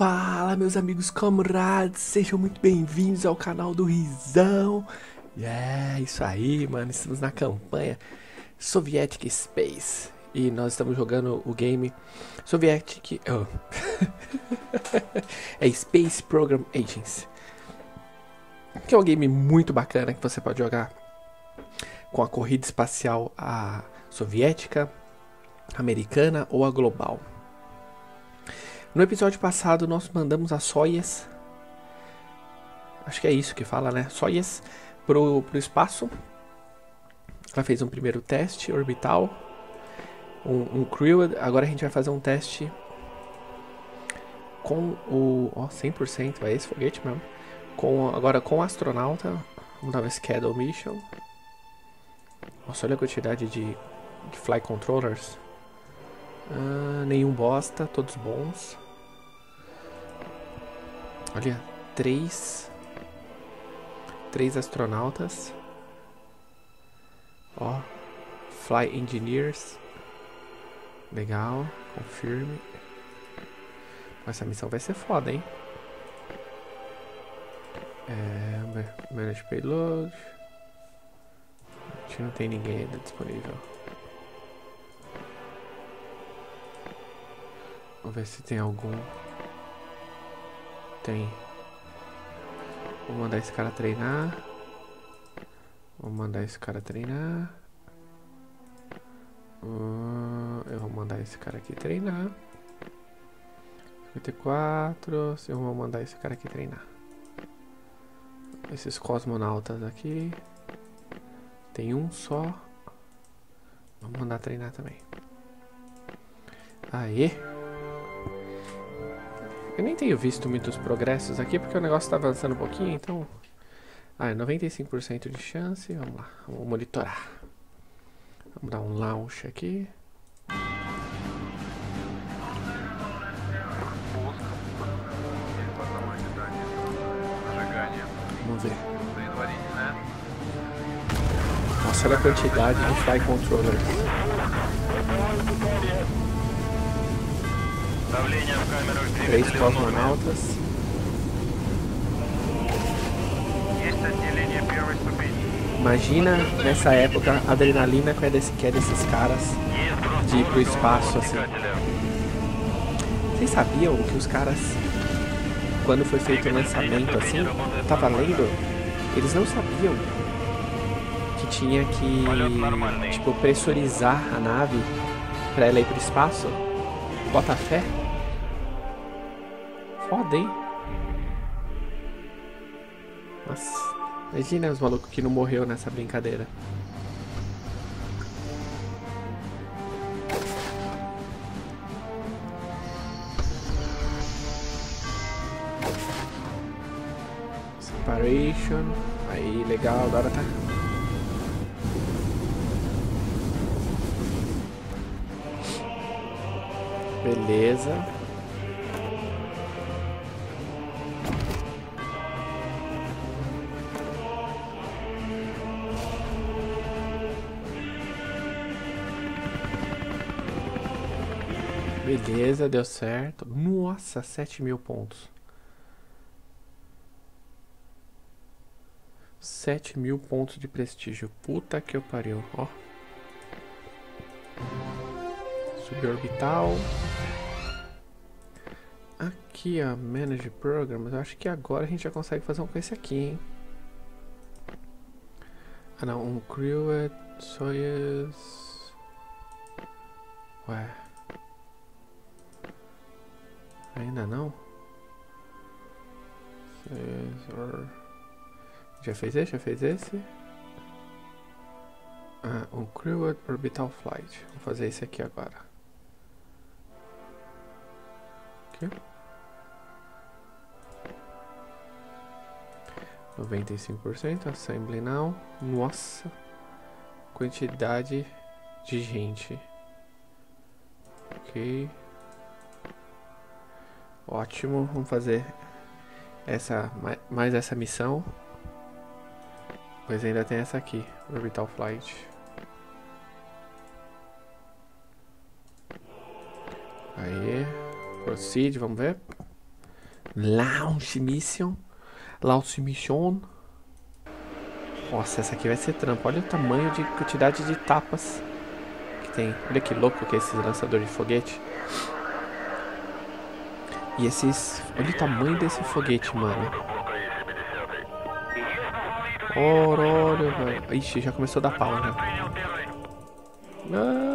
Fala meus amigos camaradas, sejam muito bem-vindos ao canal do Rizão. É, isso aí, mano, estamos na campanha Sovietic Space e nós estamos jogando o game Sovietic... Oh. é Space Program Agents, que é um game muito bacana que você pode jogar com a corrida espacial a soviética, americana ou a global. No episódio passado nós mandamos a Soyuz, acho que é isso que fala, né? Soyuz pro, pro espaço. Ela fez um primeiro teste orbital, um, um crew. Agora a gente vai fazer um teste com o, ó, 100%, é esse foguete mesmo. Com agora com o astronauta, vamos dar uma schedule mission. Nossa, olha a quantidade de, de fly controllers. Ah, nenhum bosta, todos bons. Olha, três. Três astronautas. Ó, Fly Engineers. Legal, confirme. Essa missão vai ser foda, hein? É, manage payload. A gente não tem ninguém ainda disponível. Vamos ver se tem algum. Tem. Vou mandar esse cara treinar. Vou mandar esse cara treinar. Uh, eu vou mandar esse cara aqui treinar. 54. Eu vou mandar esse cara aqui treinar. Esses cosmonautas aqui. Tem um só. Vamos mandar treinar também. Aê! Eu nem tenho visto muitos progressos aqui porque o negócio está avançando um pouquinho, então... Ah, é 95% de chance. Vamos lá, vamos monitorar. Vamos dar um launch aqui. Vamos ver. Nossa, olha a quantidade de fly controllers. Três cosmonautas. Imagina nessa época a adrenalina que é, desse, que é desses caras de ir pro espaço assim. Vocês sabiam que os caras, quando foi feito o lançamento assim, tava lendo, eles não sabiam que tinha que, tipo, pressurizar a nave pra ela ir pro espaço? Bota fé? Foda, hein? Nossa. Imagina os malucos que não morreu nessa brincadeira. Separation. Aí, legal, agora tá. Beleza. Beleza, deu certo. Nossa, 7 mil pontos. 7 mil pontos de prestígio. Puta que eu pariu, ó. Suborbital. Aqui, ó, Manage Programs. Eu acho que agora a gente já consegue fazer um com esse aqui, hein. Ah não, um Crewed Soyuz... Ué... Ainda não? Já fez esse? Já fez esse? Ah, um Crewed Orbital Flight. Vou fazer esse aqui agora. Aqui. 95% Assembly Now. Nossa! Quantidade de gente. Ok. Ótimo, vamos fazer essa mais essa missão. Pois ainda tem essa aqui, Orbital Flight. Aí, proceed, vamos ver. Launch Mission. Launch Mission. Nossa, essa aqui vai ser trampa. Olha o tamanho de quantidade de tapas que tem. Olha que louco que é esse lançador de foguete. E esses... Olha o tamanho desse foguete, mano. Orolho, velho. Ixi, já começou a dar pau, né? Ah.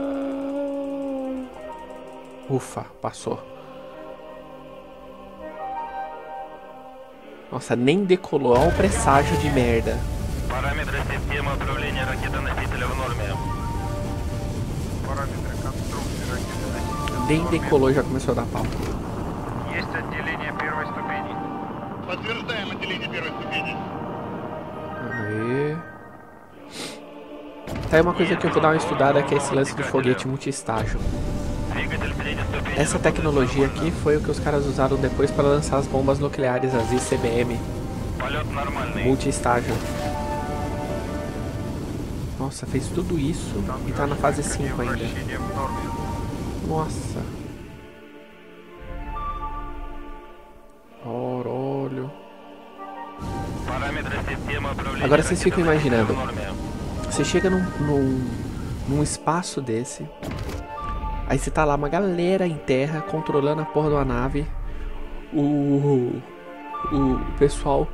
Ufa, passou. Nossa, nem decolou. Olha o presságio de merda. Параметры системы управления ракетоносителя в норме. Параметры конструкции ракеты Nem decolou e já começou a dar pau. Есть отделение первой ступени. Подтверждаем отделение первой ступени. Aí. Tá aí uma coisa que eu vou dar uma estudada que é esse lance do foguete multiestágio. Двигатель средней ступени. Essa tecnologia aqui foi o que os caras usaram depois para lançar as bombas nucleares, as ICBM, Полет нормальный. multiestágio. Nossa, fez tudo isso e tá na fase 5 ainda. Вращение в норме. Nossa. Agora vocês ficam imaginando. Você chega num, num, num espaço desse. Aí você tá lá, uma galera em terra, controlando a porra de uma nave. O, o pessoal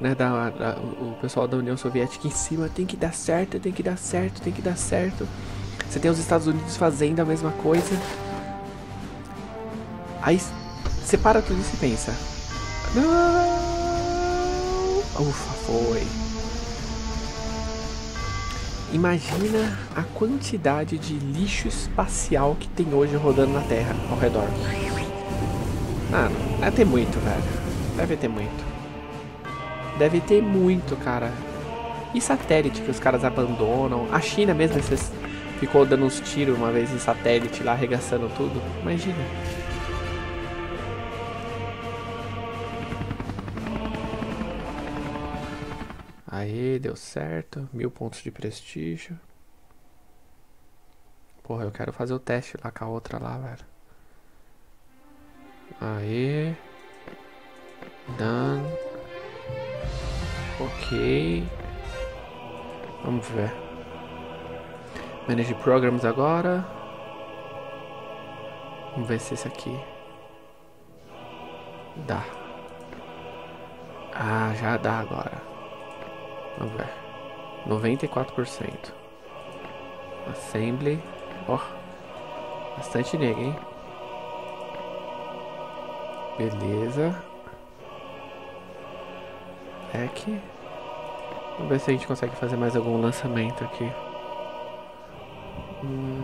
né, da, da, o pessoal da União Soviética em cima tem que dar certo, tem que dar certo, tem que dar certo. Você tem os Estados Unidos fazendo a mesma coisa. Aí você para tudo e e pensa. Não! Ufa, foi. Imagina a quantidade de lixo espacial que tem hoje rodando na Terra ao redor. Ah. Deve ter muito, velho. Deve ter muito. Deve ter muito, cara. E satélite que os caras abandonam. A China mesmo ficou dando uns tiros uma vez em satélite lá, arregaçando tudo. Imagina. Aí, deu certo. Mil pontos de prestígio. Porra, eu quero fazer o teste lá com a outra lá, velho. Aí. Done. Ok. Vamos ver. Manage Programs agora. Vamos ver se esse aqui. Dá. Ah, já dá agora. Vamos ver. 94%. Assembly. Ó. bastante nega, hein? Beleza. Back. Vamos ver se a gente consegue fazer mais algum lançamento aqui. Hum.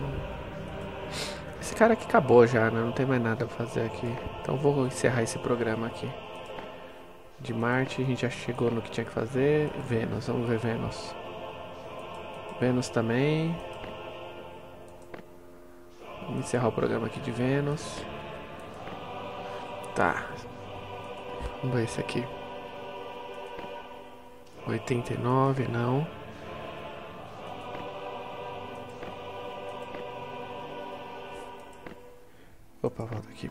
Esse cara aqui acabou já, né? Não tem mais nada pra fazer aqui. Então vou encerrar esse programa aqui. De Marte, a gente já chegou no que tinha que fazer. Vênus, vamos ver Vênus. Vênus também. Vamos encerrar o programa aqui de Vênus. Tá. Vamos ver esse aqui. 89, não. Opa, volta aqui.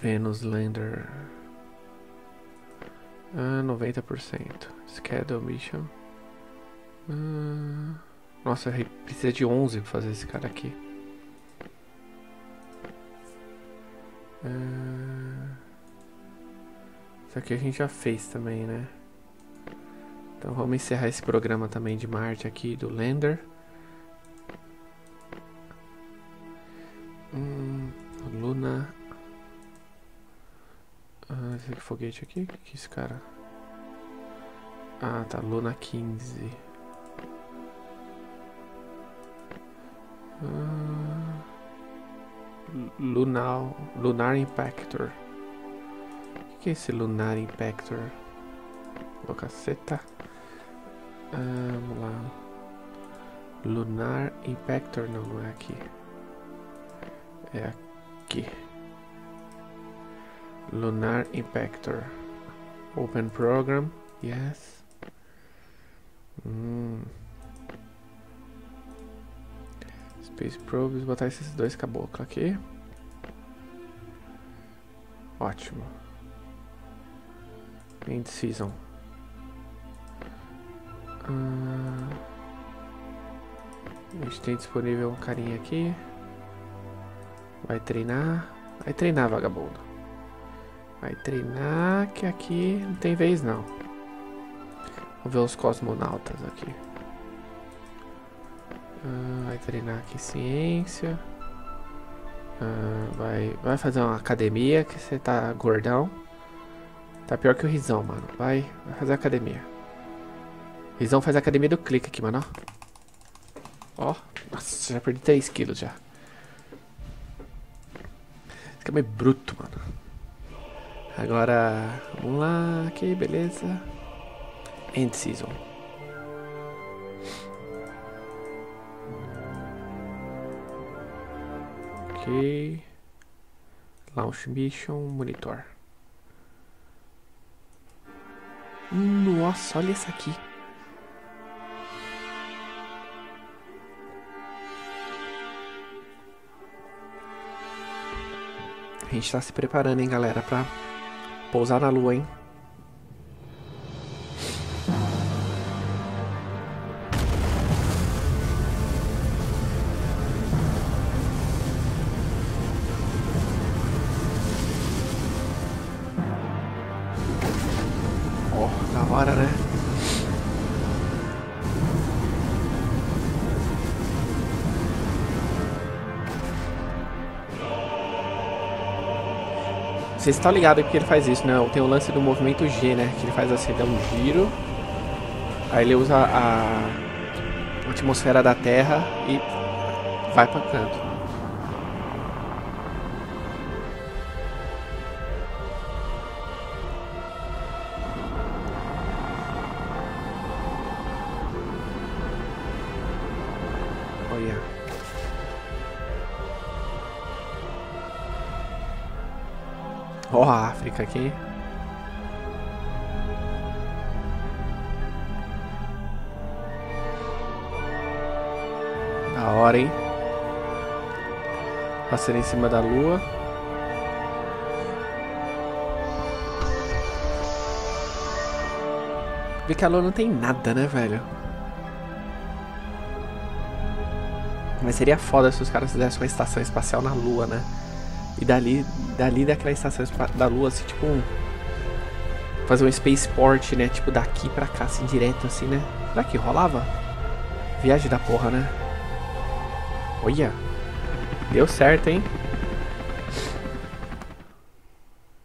Venus Lander. Ah, 90%. Schedule Mission. Ah, nossa, re- precisa de 11 pra fazer esse cara aqui. Ah, isso aqui a gente já fez também, né? Então vamos encerrar esse programa também de Marte aqui, do Lander. Foguete aqui? O que, é esse cara? Ah, tá. Luna 15. Ah, Lu- Lunar, Lunar Impactor. O que, que é esse Lunar Impactor? Ô caceta. Ah, vamos lá. Lunar Impactor. Não, não é aqui. É aqui. Lunar Impactor. Open Program. Yes. Hum. Space Probes. Botar esses dois caboclos aqui. Ótimo. End season. Hum, a gente tem disponível um carinha aqui. Vai treinar. Vai treinar, vagabundo. Vai treinar que aqui não tem vez não. Vamos ver os cosmonautas aqui. Ah, vai treinar aqui ciência. Ah, vai, vai fazer uma academia que você tá gordão. Tá pior que o Rizão, mano. Vai, vai fazer academia. Rizão faz a academia do clique aqui, mano. Ó. Nossa, já perdi 3 quilos já. Fica meio bruto, mano. Agora, vamos lá. Aqui, beleza. End season. Ok. Launch mission, monitor. Nossa, olha essa aqui. A gente tá se preparando, hein, galera, pra pousar na lua, hein? Vocês estão ligados que ele faz isso, né? Tem o lance do movimento G, né? Que ele faz assim, dá um giro. Aí ele usa a atmosfera da Terra e vai pra canto. Ó a África aqui. Da hora, hein? Passando em cima da lua. Vê que a lua não tem nada, né, velho? Mas seria foda se os caras fizessem uma estação espacial na lua, né? E dali, dali daquela estação da lua, assim, tipo. Fazer um spaceport, né? Tipo daqui pra cá, assim, direto, assim, né? Será que rolava? Viagem da porra, né? Olha! Deu certo, hein?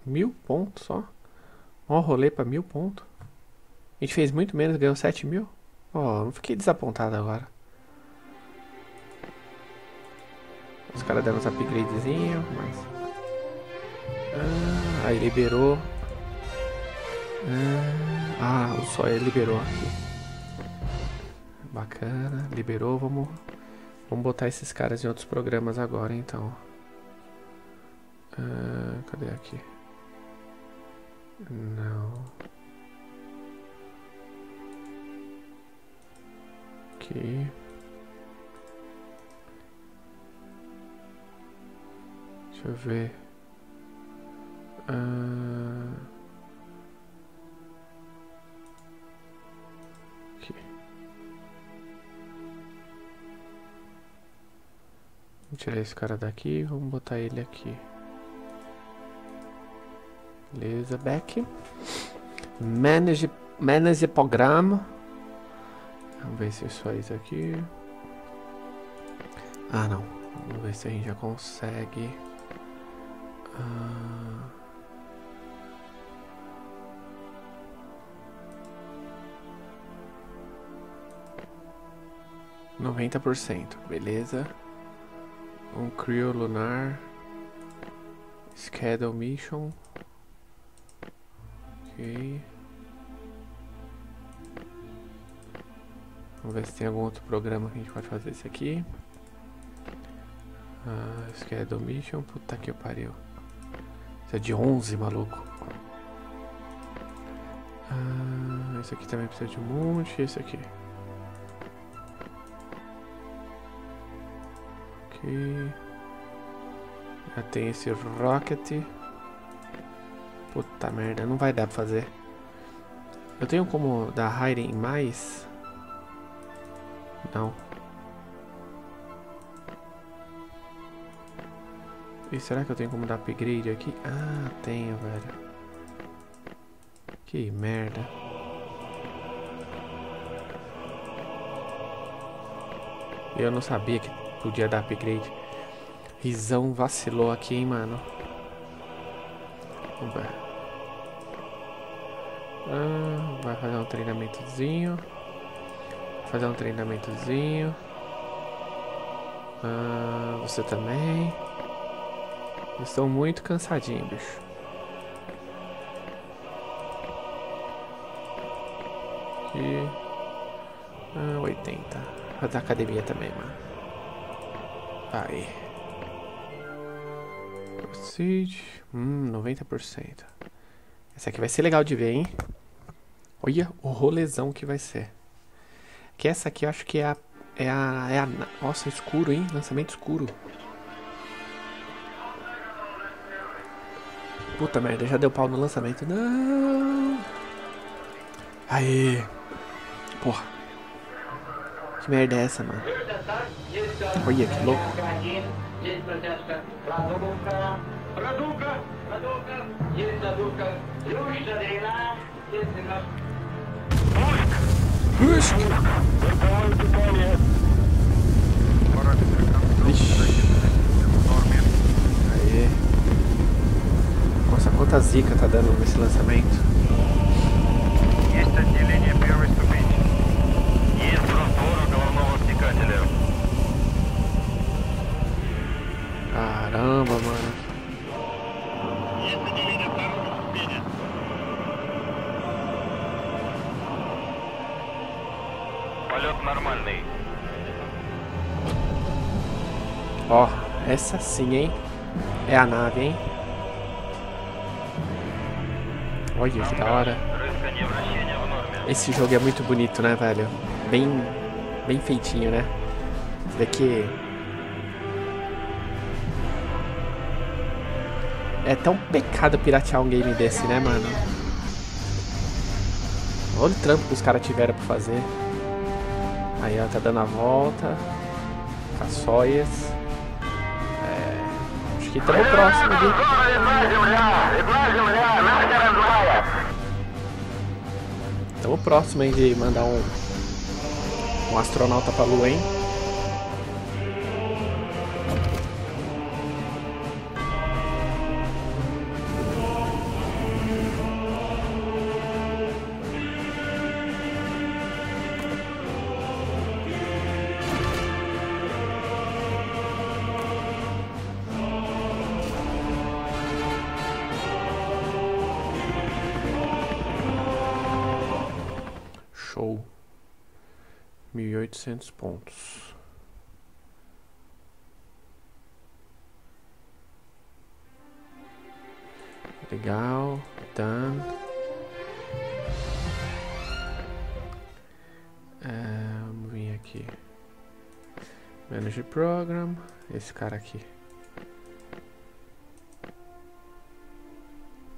Mil pontos só. Ó, rolê pra mil pontos. A gente fez muito menos, ganhou 7 mil. Ó, não fiquei desapontado agora. Os caras deram uns upgradezinhos, mas. Ah, aí liberou. Ah, ah, o só liberou aqui. Bacana, liberou, vamos. Vamos botar esses caras em outros programas agora então. Ah, cadê aqui? Não. Aqui. Deixa eu ver. Ah, Aqui. Vamos tirar esse cara daqui vamos botar ele aqui. Beleza, back. Manage, manage programa. Vamos ver se isso faz aqui. Ah, não. Vamos ver se a gente já consegue. Ah. Noventa por cento, beleza. Um Creo Lunar. Schedule Mission. Ok. Vamos ver se tem algum outro programa que a gente pode fazer esse aqui. Ah, Schedule Mission. Puta que pariu. Isso é de 11, maluco. Ah, esse aqui também precisa de um monte. Esse aqui. Ok. Já tem esse Rocket. Puta merda, não vai dar pra fazer. Eu tenho como dar hiding mais? Não. E será que eu tenho como dar upgrade aqui? Ah, tenho, velho. Que merda. Eu não sabia que podia dar upgrade. Risão vacilou aqui, hein, mano. Vamos ver. Ah, vai fazer um treinamentozinho. Fazer um treinamentozinho. Ah, você também. Estou muito cansadinho, bicho. Aqui. Ah, 80. Fazer academia também, mano. Aí. Proceed. Hum, 90%. Essa aqui vai ser legal de ver, hein? Olha o rolezão que vai ser. Que essa aqui eu acho que é a. É a. É a nossa, escuro, hein? Lançamento escuro. Puta merda, já deu pau no lançamento. Não! Aê! Porra. Que merda é essa, mano? Olha que louco. Aê. Nossa, quanta zica tá dando nesse lançamento. головного стекателя. Caramba, mano. Есть отделение второй ступени. Полет нормальный. Ó, essa sim, hein? É a nave, hein? Olha que da hora. Рысканье вращения в норме. Esse jogo é muito bonito, né, velho? Bem, bem feitinho, né? Esse daqui é tão pecado piratear um game desse, né, mano? Olha o trampo que os caras tiveram pra fazer. Aí, ó, tá dando a volta. Caçóias. É. Acho que estamos próximo ali. Estamos próximo aí de mandar um, um astronauta pra lua, hein? Show. 1800 pontos. Legal. Done. É, vamos vir aqui. Manage Program. Esse cara aqui.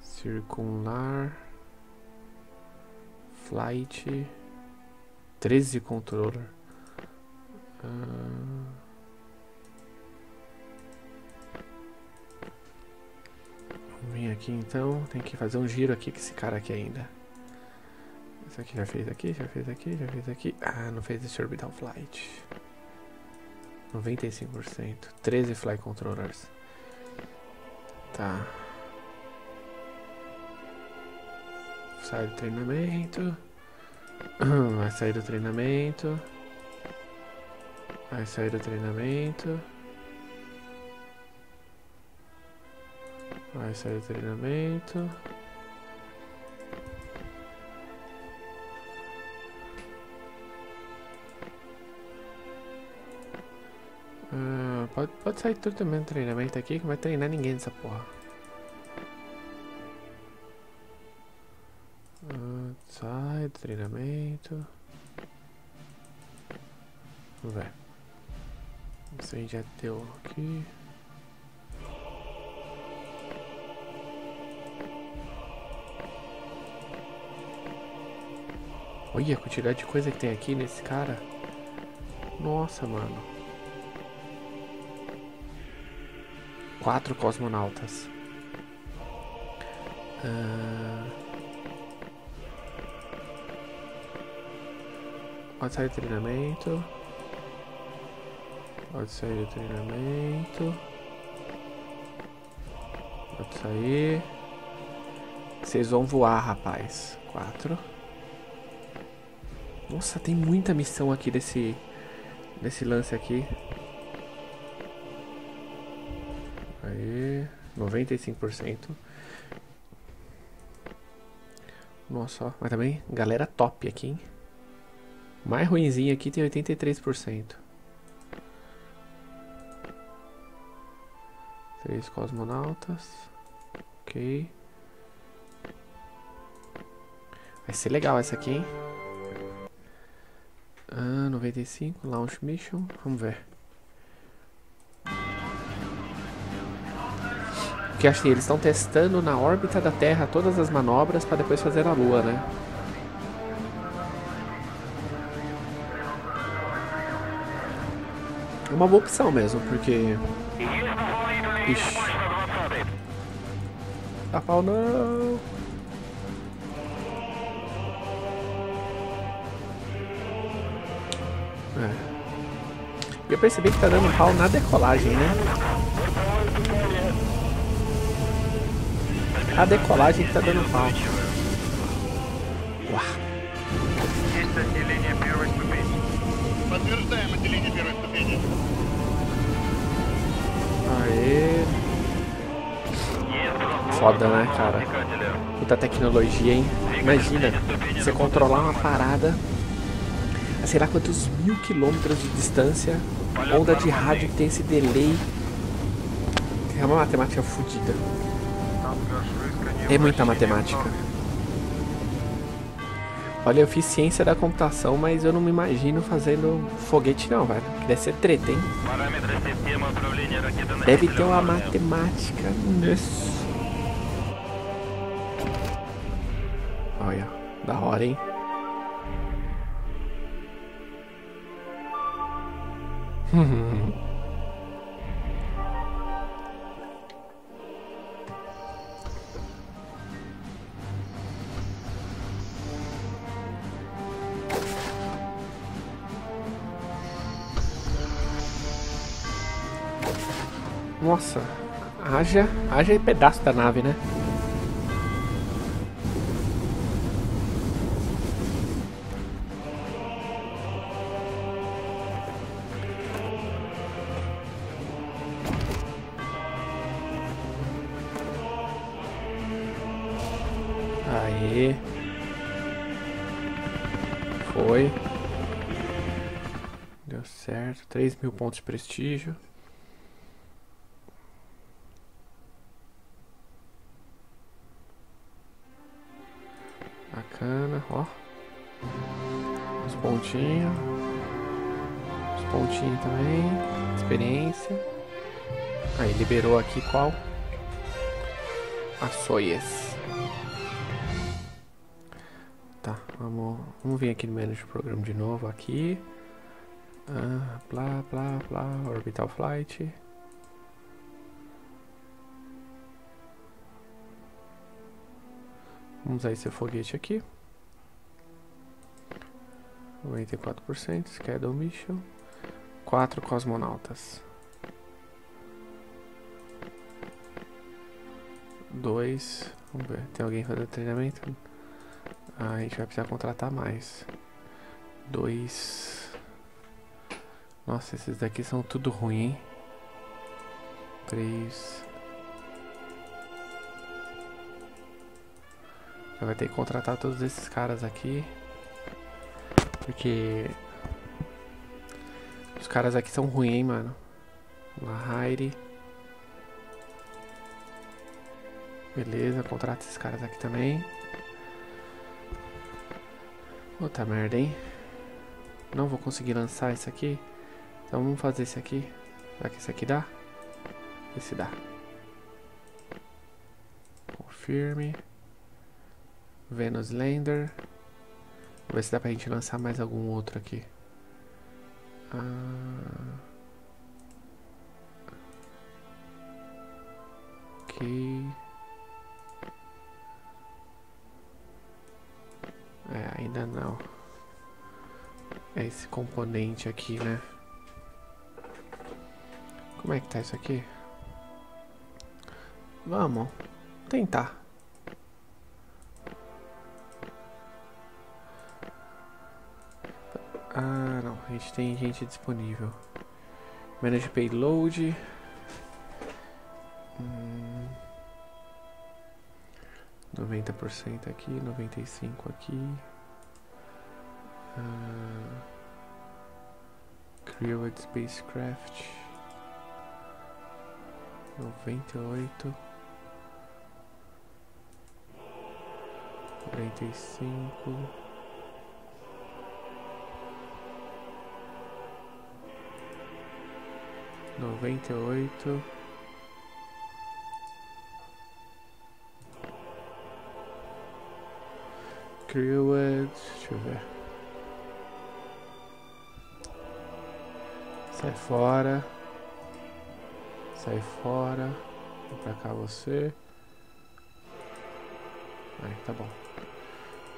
Circular. Flight. 13 controller. Ah. Vamos vir aqui então. Tem que fazer um giro aqui com esse cara aqui ainda. Esse aqui já fez aqui, já fez aqui, já fez aqui. Ah, não fez esse orbital flight. 95%. 13 fly controllers. Tá. Sai do treinamento. Vai sair do treinamento. Vai sair do treinamento. Vai sair do treinamento. Ah, pode, pode sair tudo também do treinamento aqui que vai treinar ninguém nessa porra. trilhamento. Vai. Isso aí já deu aqui. Olha a quantidade de coisa que tem aqui nesse cara. Nossa, mano. Quatro cosmonautas. Ah... Pode sair do treinamento. Pode sair do treinamento. Pode sair. Vocês vão voar, rapaz. Quatro. Nossa, tem muita missão aqui desse, desse lance aqui. Aí, 95%. Nossa, mas também galera top aqui, hein? Mais ruimzinho aqui tem 83%. Três cosmonautas. Ok. Vai ser legal essa aqui, hein? Ah, 95, Launch Mission. Vamos ver. Porque que eles estão testando na órbita da Terra todas as manobras para depois fazer a Lua, né? Uma boa opção mesmo, porque. Ixi. A pau não. É. Eu percebi que tá dando pau na decolagem, né? A decolagem que tá dando pau. foda, né, cara? Muita tecnologia, hein? Imagina, você controlar uma parada a sei lá quantos mil quilômetros de distância, onda de rádio que tem esse delay. É uma matemática fodida. É muita matemática. Olha, eu fiz ciência da computação, mas eu não me imagino fazendo foguete não, velho. Deve ser treta, hein? Deve ter uma matemática. Nisso. Da hora, hein? Nossa, haja, haja pedaço da nave, né? Foi. Deu certo. 3 mil pontos de prestígio. Bacana, ó. Os pontinhos. Os pontinhos também. Experiência. Aí, liberou aqui qual? A vamos, vamos vir aqui no Manage Program de novo aqui. Ah, blá, blá, blá, Orbital Flight. Vamos usar esse foguete aqui. 94%, Schedule Mission. Quatro cosmonautas. Dois. Vamos ver, tem alguém fazendo treinamento? Ah, a gente vai precisar contratar mais. Dois. Nossa, esses daqui são tudo ruim, hein? Três. Já vai ter que contratar todos esses caras aqui. Porque. Os caras aqui são ruins, hein, mano. Lahaire. Beleza, contrata esses caras aqui também. Puta merda, hein? Não vou conseguir lançar esse aqui. Então vamos fazer esse aqui. Será que esse aqui dá? Esse dá. Confirme. Venus Lander. ver se dá pra gente lançar mais algum outro aqui. Ah. Ok. Ainda não. É esse componente aqui, né? Como é que tá isso aqui? Vamos tentar. Ah, não. A gente tem gente disponível. Manage payload. Hum, 90% aqui, 95% aqui. Ah, Crewed Spacecraft. 98. 45. Noventa e oito. Crewed, deixa eu ver. Sai fora. Sai fora. Vem pra cá você. Aí, tá bom.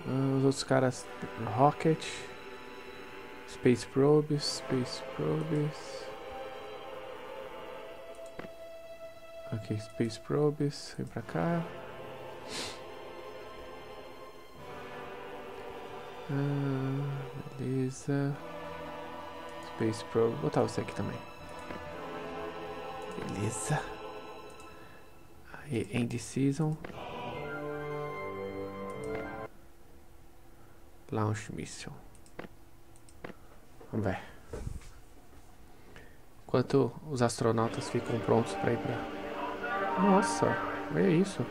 Ah, os outros caras. Rocket. Space Probes. Space Probes. Ok, Space Probes. Vem pra cá. Ah, beleza. Space Probe. Vou botar você aqui também. Beleza. Aí, End Season. Launch Mission. Vamos ver. Enquanto os astronautas ficam prontos para ir pra. Nossa, olha isso.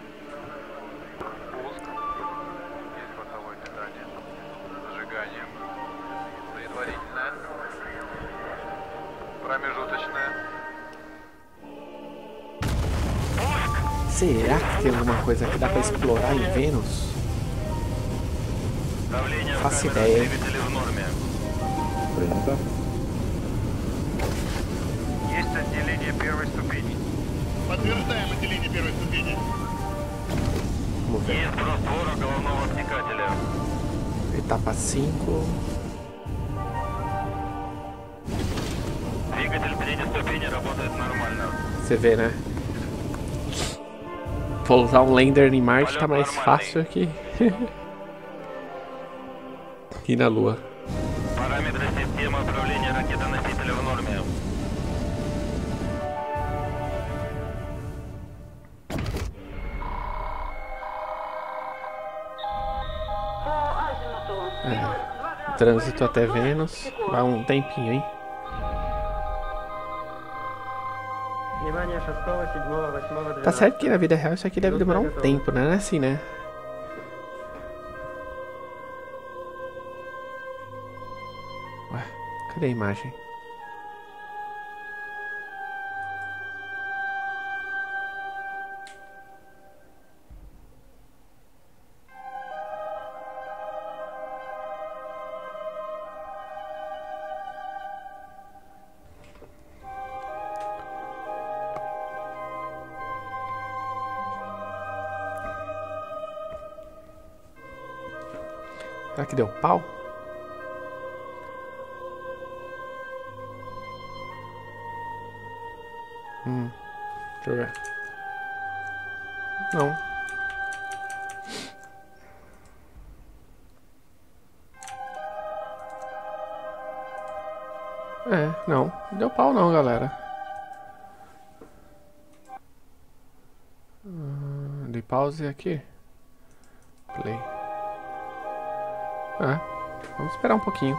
tem alguma coisa que dá pra explorar em Vênus? Давление в Faço камерах ideia. двигателей в норме. Принято. Есть отделение первой ступени. Подтверждаем отделение первой ступени. Vamos ver. Есть раствора головного обтекателя. Etapa 5. Двигатель третьей ступени работает нормально. Você vê, né? Pousar um lander em Marte tá mais fácil que. que na Lua. Параметры системы управления ракетоносителя в норме. É. Trânsito até Vênus. Vai um tempinho, hein? Tá certo que na vida real isso aqui deve demorar um tempo, né? Não é assim, né? Ué, cadê a imagem? Que deu pau? Hum, deixa eu ver. Não. É, não. Deu pau não, galera. Hum, Dei pause aqui. Play. Ah, vamos esperar um pouquinho.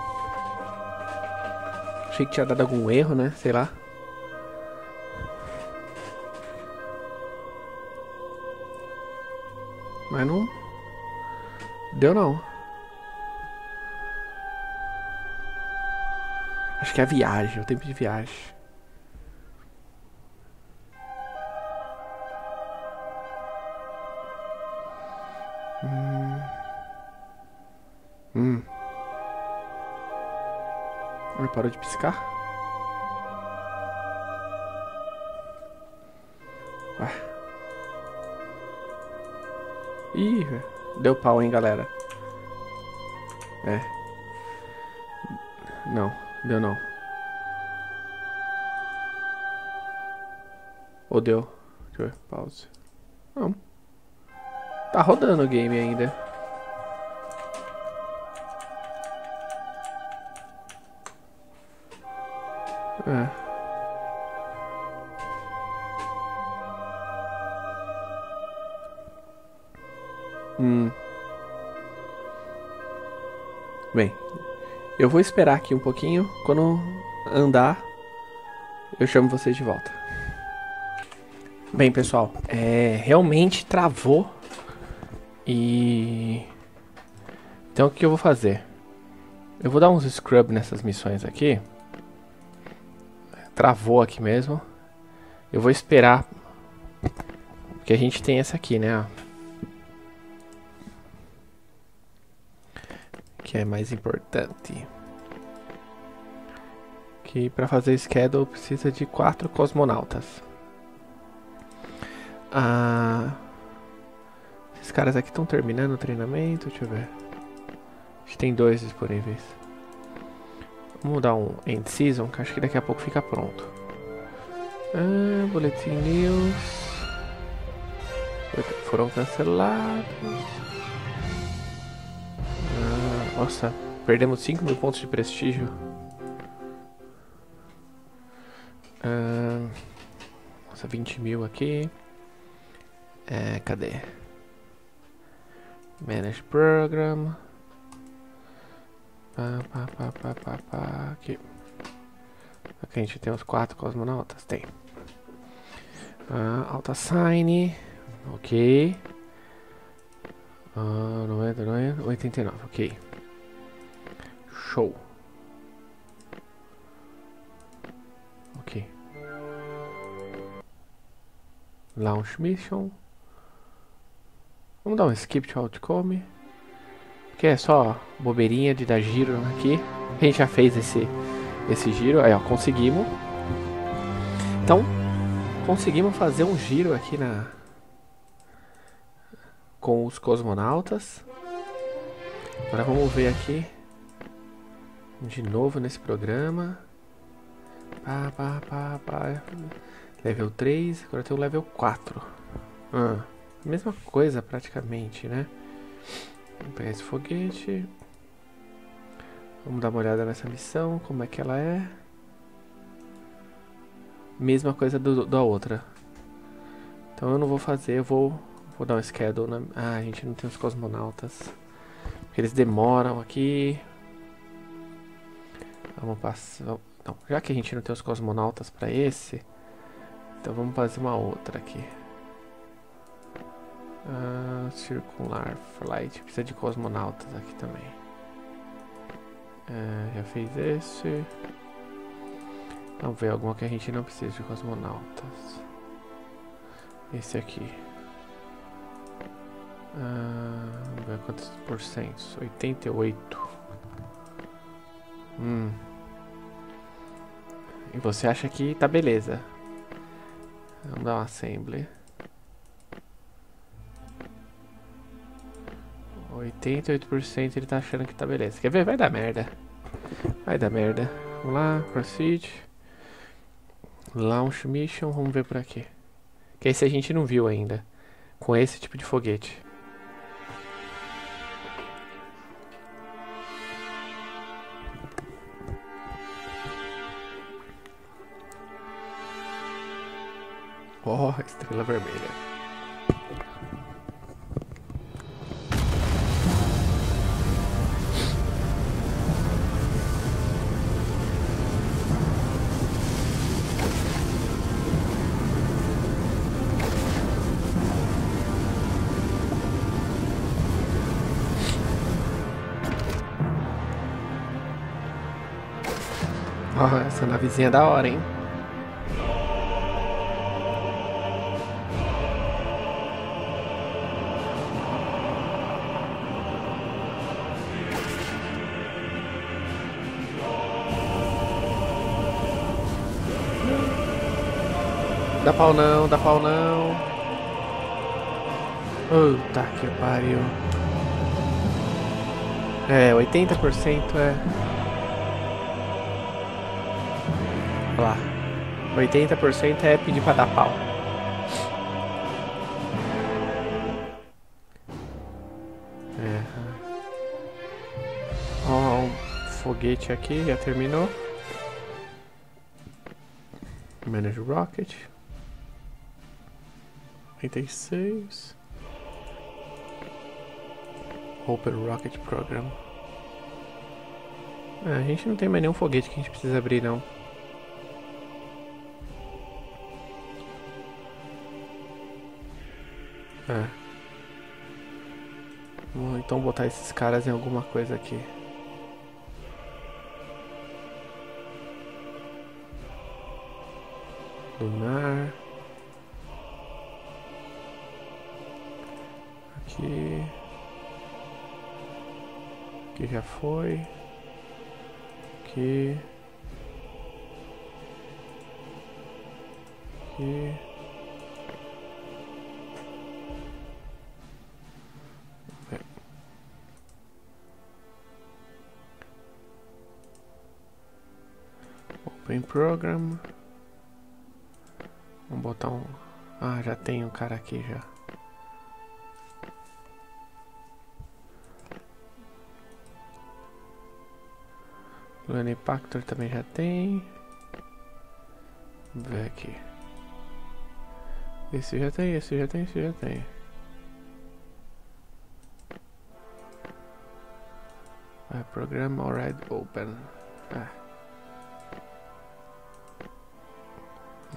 Achei que tinha dado algum erro, né? Sei lá. Mas não. Deu não. Acho que é a viagem, o tempo de viagem. Piscar? Ué. Ih, deu pau, hein, galera. É. Não, deu não. Ou deu? Deixa eu ver, pause. Não. Tá rodando o game ainda. É. Hum. Bem, eu vou esperar aqui um pouquinho. Quando andar, eu chamo vocês de volta. Bem, pessoal, é, realmente travou. E. Então, o que eu vou fazer? Eu vou dar uns scrub nessas missões aqui. Travou aqui mesmo. Eu vou esperar. Porque a gente tem essa aqui, né? Que é mais importante. Que para fazer schedule precisa de quatro cosmonautas. Ah, esses caras aqui estão terminando o treinamento. Deixa eu ver. A gente tem dois disponíveis. Vamos dar um end season, que acho que daqui a pouco fica pronto. Ah, boletim news. Foram cancelados. Ah, nossa, perdemos 5 mil pontos de prestígio. Ah, nossa, 20 mil aqui. É, cadê? Manage Program. Pá, pá, pá, pá, pá, pá. Aqui. Aqui a gente tem os quatro cosmonautas? Tem. Ah, Alta Sign. Ok. Ah, 90, 90, 89. Ok. Show. Ok. Launch Mission. Vamos dar um skip to outcome. Que é só bobeirinha de dar giro aqui. A gente já fez esse, esse giro. Aí, ó, conseguimos. Então, conseguimos fazer um giro aqui na com os cosmonautas. Agora vamos ver aqui de novo nesse programa. Pá, pá, pá, pá. Level 3, agora tem o level 4. Ah, mesma coisa praticamente, né? Vamos pegar esse foguete. Vamos dar uma olhada nessa missão, como é que ela é. Mesma coisa do, da outra. Então eu não vou fazer, eu vou, vou dar um schedule. Na, ah, a gente não tem os cosmonautas. Eles demoram aqui. Vamos passar. Não, já que a gente não tem os cosmonautas para esse, então vamos fazer uma outra aqui. Uh, circular Flight. Precisa de cosmonautas aqui também. Uh, já fez esse. Vamos ver alguma que a gente não precisa de cosmonautas. Esse aqui. Uh, vamos ver quantos por cento. 88. Hum. E você acha que tá beleza. Vamos dar uma assembly. 88% ele tá achando que tá beleza. Quer ver? Vai dar merda. Vai dar merda. Vamos lá, proceed. Launch mission, vamos ver por aqui. Que esse a gente não viu ainda. Com esse tipo de foguete. Oh, estrela vermelha. vizinha da hora, hein? Dá pau não, dá pau não. Puta que pariu. É, 80% é. Lá. 80% é pedir pra dar pau. É. Ó, um foguete aqui, já terminou. Manage Rocket. 86. Open Rocket Program. Ah, a gente não tem mais nenhum foguete que a gente precisa abrir não. É. Vamos então botar esses caras em alguma coisa aqui. Lunar. Aqui. Aqui já foi. Aqui. Aqui. Open Program. Vamos botar um. Ah, já tem um cara aqui já. Luana Impactor também já tem. Vamos ver aqui. Esse já tem, esse já tem, esse já tem. Ah, programa already open. Ah.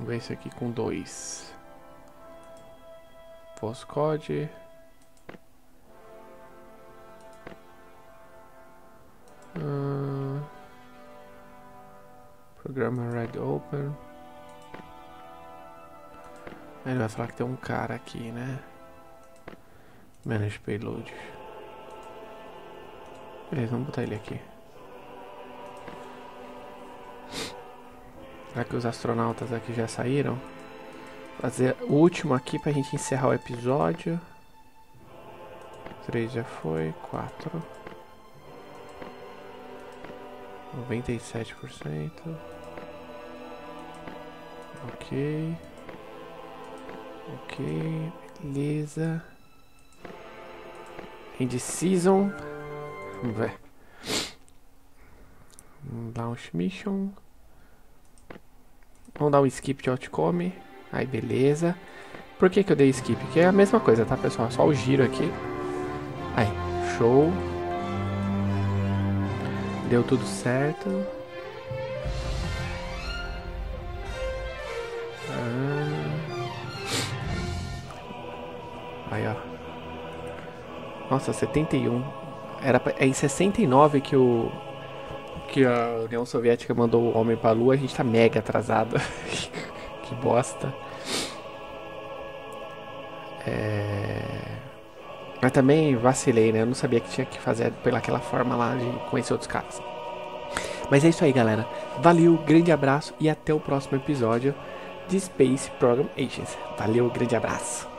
Vamos ver esse aqui com dois. Postcode. Ah. Programa Red Open. Ele vai falar que tem um cara aqui, né? Manage Payload. Beleza, vamos botar ele aqui. Será que os astronautas aqui já saíram? Fazer o último aqui pra gente encerrar o episódio. 3 já foi, 4. 97%. Ok. Ok, beleza. End Season. Vamos ver. Launch Mission. Vamos dar um skip de Outcome. Aí, beleza. Por que, que eu dei skip? Que é a mesma coisa, tá, pessoal? Só o giro aqui. Aí, show. Deu tudo certo. Ah. Aí, ó. Nossa, 71. Era pra... É em 69 que o. Que a União Soviética mandou o homem pra lua. A gente tá mega atrasado. que bosta. É. Mas também vacilei, né? Eu não sabia que tinha que fazer pelaquela forma lá de conhecer outros caras. Mas é isso aí, galera. Valeu, grande abraço e até o próximo episódio de Space Program Agents. Valeu, grande abraço.